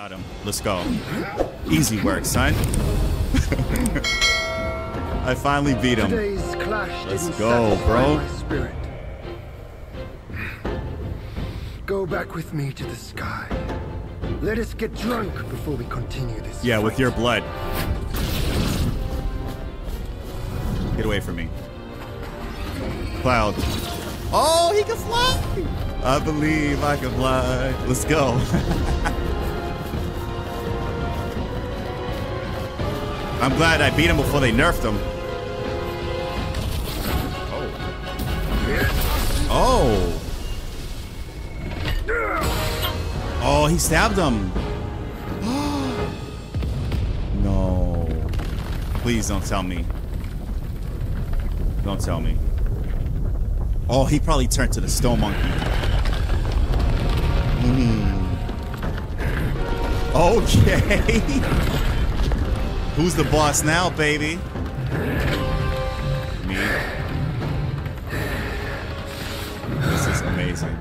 Got him. Let's go. Easy work, son. I finally beat him. Clash Let's go, bro. Go back with me to the sky. Let us get drunk before we continue this. Yeah, with your blood. Get away from me. Cloud. Oh, he can fly! I believe I can fly. Let's go. I'm glad I beat him before they nerfed him. Oh. Oh, Oh, he stabbed him. no. Please don't tell me. Don't tell me. Oh, he probably turned to the stone monkey. Hmm. Okay. Who's the boss now, baby? Me. This is amazing.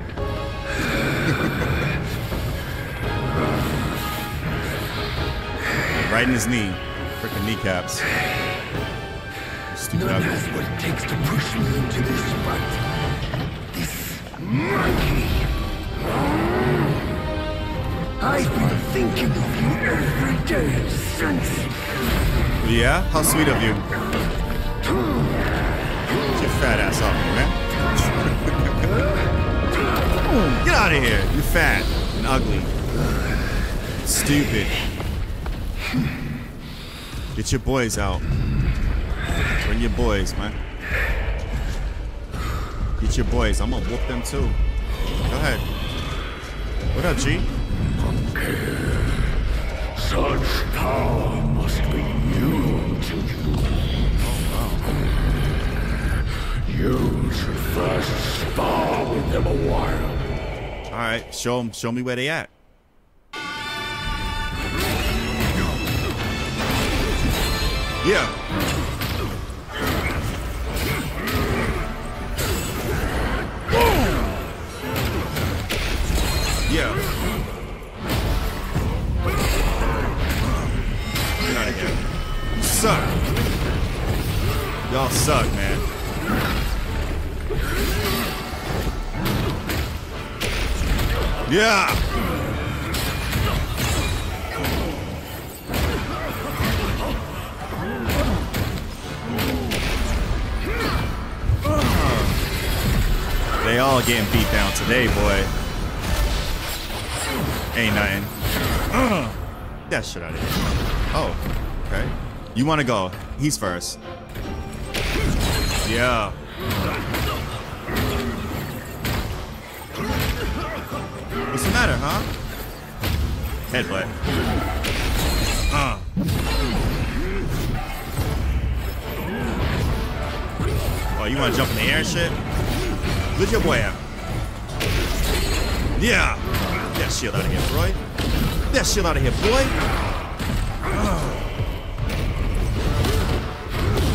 right in his knee. Freaking kneecaps. Stupid None has what it takes to push me into this fight. This monkey. I've been thinking of you every day since. Yeah? How sweet of you. Get your fat ass off me, man. Get out of here. You're fat and ugly. Stupid. Get your boys out. Bring your boys, man. Get your boys. I'm gonna whoop them too. Go ahead. What up, G? Such power You should first spar with them a while. All right, show 'em- Show me where they at. Yeah. Yeah. You suck. Y'all suck, man. Yeah. They all getting beat down today, boy. Ain't nothing. That shit out of here. Oh, okay. You want to go? He's first. Yeah. What's the matter, huh? Headbutt. Uh. Oh, you want to jump in the air and shit? Look your boy out. Yeah. Get that shield out of here, boy. Get that shield out of here, boy.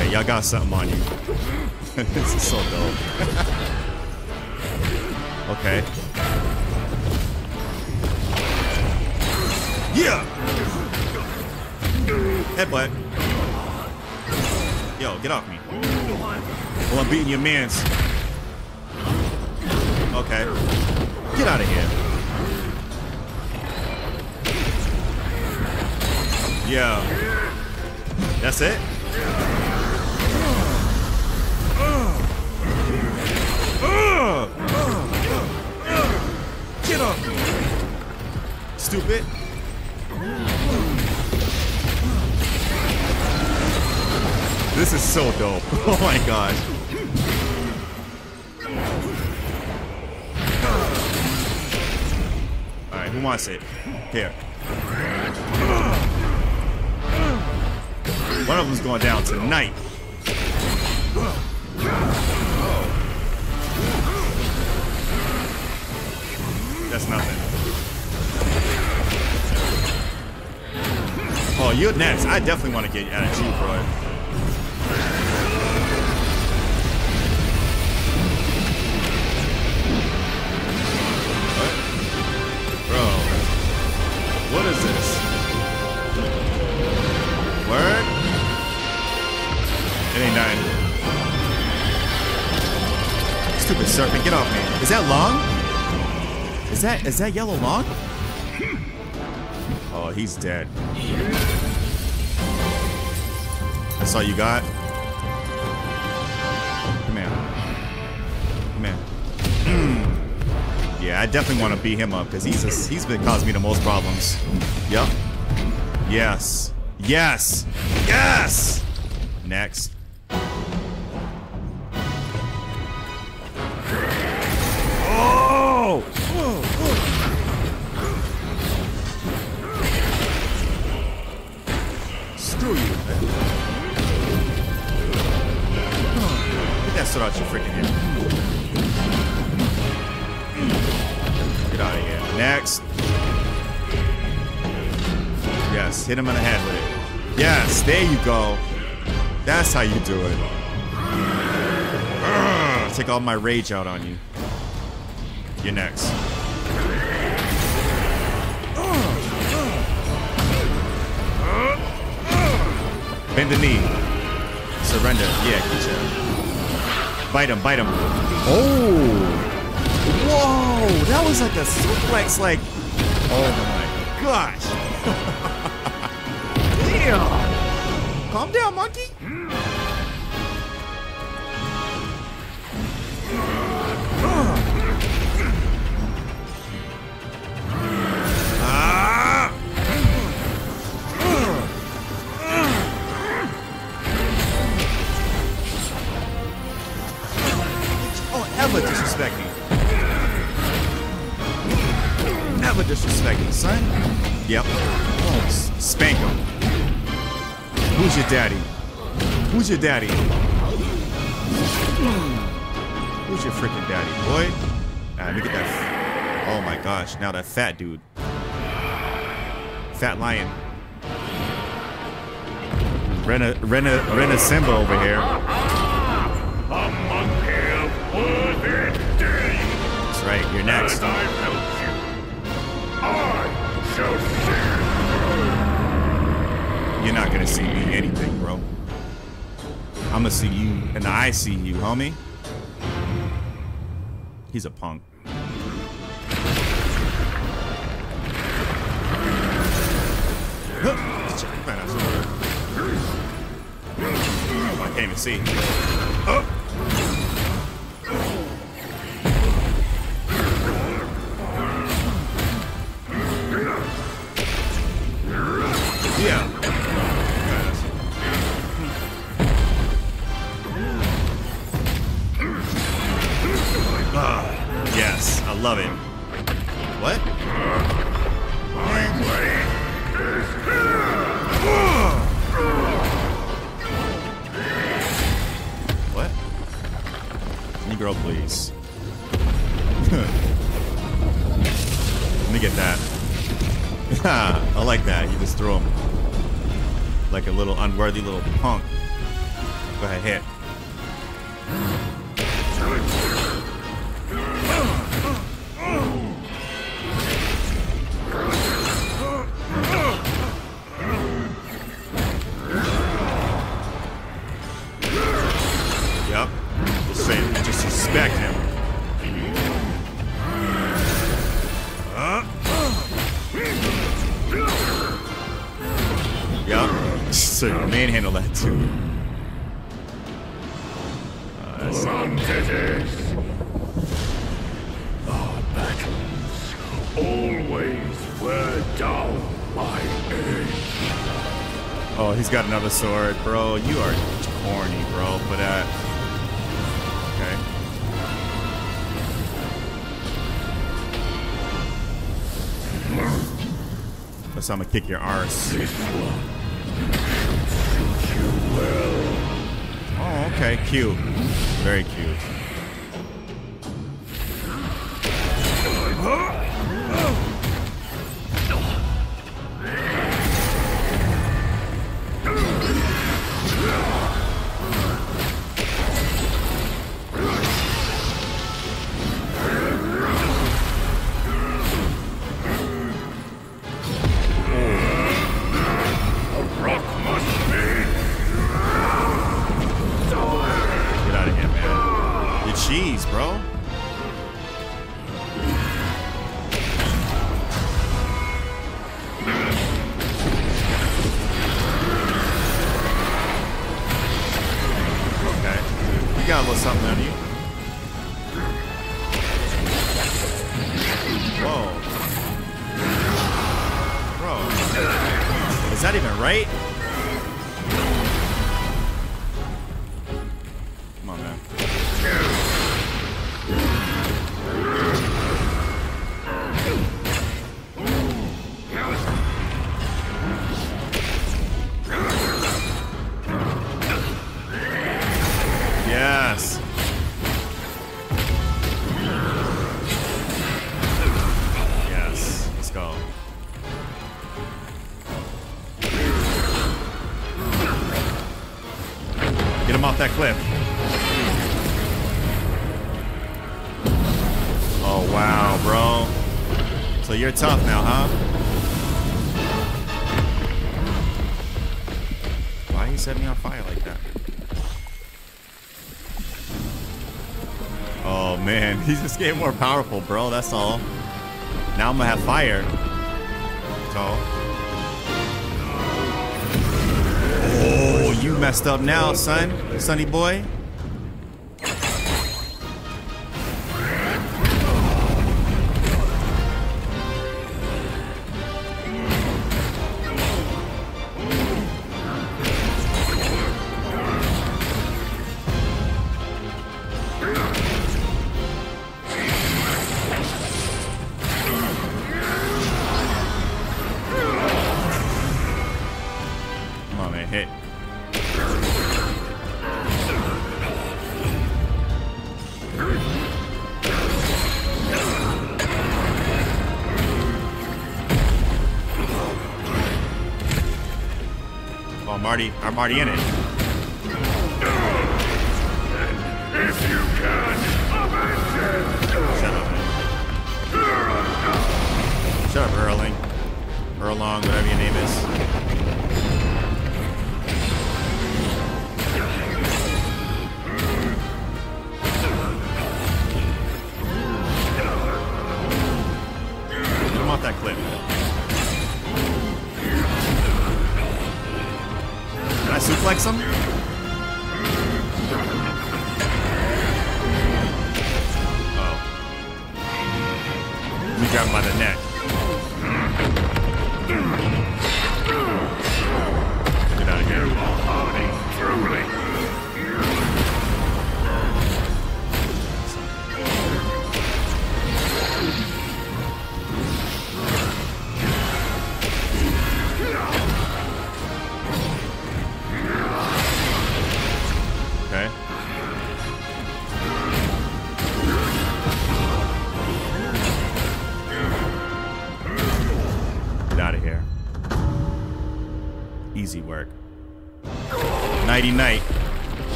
Hey, y'all got something on you. this is so dope. okay. Yeah. Headbutt. Yo, get off me. Well, I'm beating your mans. Okay. Get out of here. Yeah. That's it? Get off me. Stupid. This is so dope. Oh my gosh. All right, who wants it? Here. One of them's going down tonight. That's nothing. Oh, you're next. I definitely want to get at you, bro. Serpent, get off me. Is that long? Is that is that Yellow Loong? Hmm. Oh, he's dead. That's all you got? Come here. Come here. Hmm. yeah, I definitely want to beat him up because he's a, he's been causing me the most problems. Yep. Yes. Yes. Yes. Next. Out your freaking head. Get out of here. Next. Yes, hit him in the head with it. Yes, there you go. That's how you do it. Urgh, take all my rage out on you. You're next. Bend the knee. Surrender. Yeah, Keisha. Bite him, bite him. Oh! Whoa! That was like a suplex, like. Oh my gosh! Damn! Calm down, monkey. Oh, ever disrespect me. Never disrespect me, son. Yep. Spank him. Who's your daddy? Who's your daddy? Who's your freaking daddy, boy? Ah, let me get that. Oh my gosh, now that fat dude. Fat lion. Rena, Rena, Rena Simba over here. You're next. I've you, I. You're not gonna see me anything, bro. I'm gonna see you, and I see you, homie. He's a punk. Huh. Man, that's I can't even see. Oh. Negro, please. Let me get that. I like that. You just throw him like a little unworthy little punk. Go ahead, hit. Uh. Our battles always down my oh, he's got another sword, bro. You are corny, bro. For that. Okay. How I'm gonna kick your arse. Oh, okay, cute. Very cute. Whoa. Bro. Is that even right? Him off that cliff. Oh, wow, bro. So you're tough now, huh? Why you set me on fire like that? Oh man, he's just getting more powerful, bro. That's all. Now I'm gonna have fire. That's all. Messed up now, son. Sonny boy. Marty, I'm already in it. If you can, Shut up. Shut up, Erling. Erlong, whatever your name is.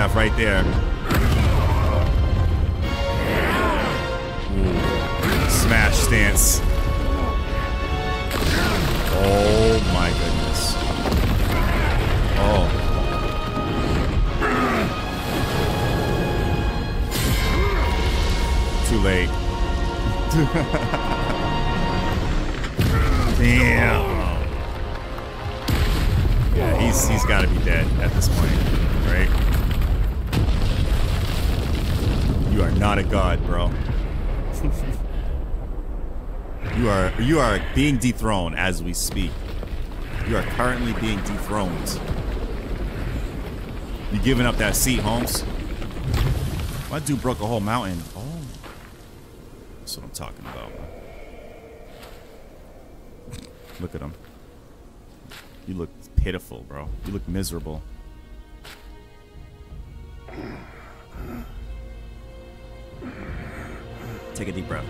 Staff right there. Ooh. Smash stance. Oh my goodness. Oh. Too late. Damn. Yeah, he's he's got to be dead at this point, right? You are not a god, bro. You are you are being dethroned as we speak. You are currently being dethroned. You giving up that seat, Holmes? My dude broke a whole mountain. Oh, that's what I'm talking about. Look at him. You look pitiful, bro. You look miserable. Take a deep breath.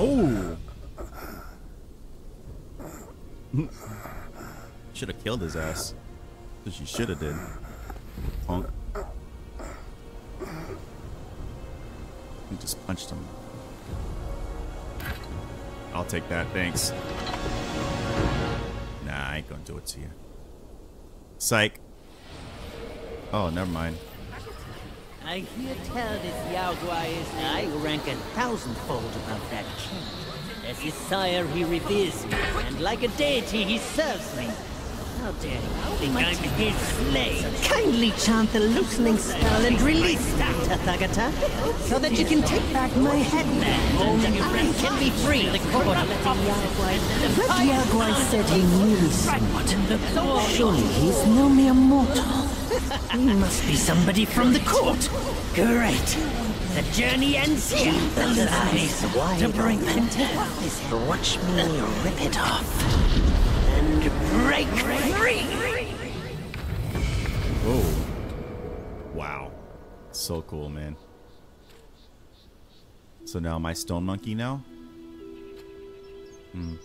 Oh. Should have killed his ass. Which you should have did. Punk. He just punched him. I'll take that, thanks. Nah, I ain't gonna do it to you. Psych. Oh, never mind. I hear tell this Yao Guai is I rank a thousandfold above that king. As his sire, he reveres me, and like a deity, he serves me. How dare you think I'm his slave? Kindly chant the loosening spell and release me, Tathagata, so that you can take back my headband and I can be free. The court letting Yao Guai... But Yao Guai said he knew me somewhat. Surely he's no mere mortal. He must be somebody from the court. Great. The journey ends here. The lies to bring them to Watch me rip it off and break free. Oh, Wow. So cool, man. So now am my stone monkey now? Hmm.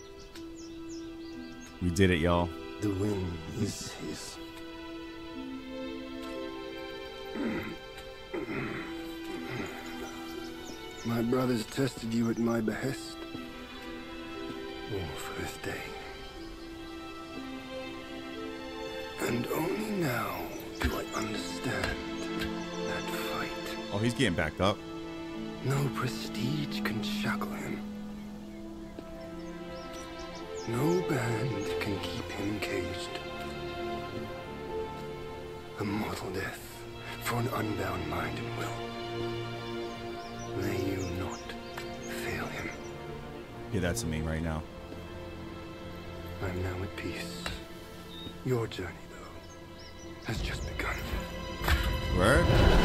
We did it, y'all. The wind is his. My brothers tested you at my behest. All first day. And only now do I understand that fight. Oh, he's getting backed up. No prestige can shackle him. No band can keep him caged. A mortal death for an unbound mind and will. May you not fail him. Yeah, that's me right now. I'm now at peace. Your journey, though, has just begun. Word?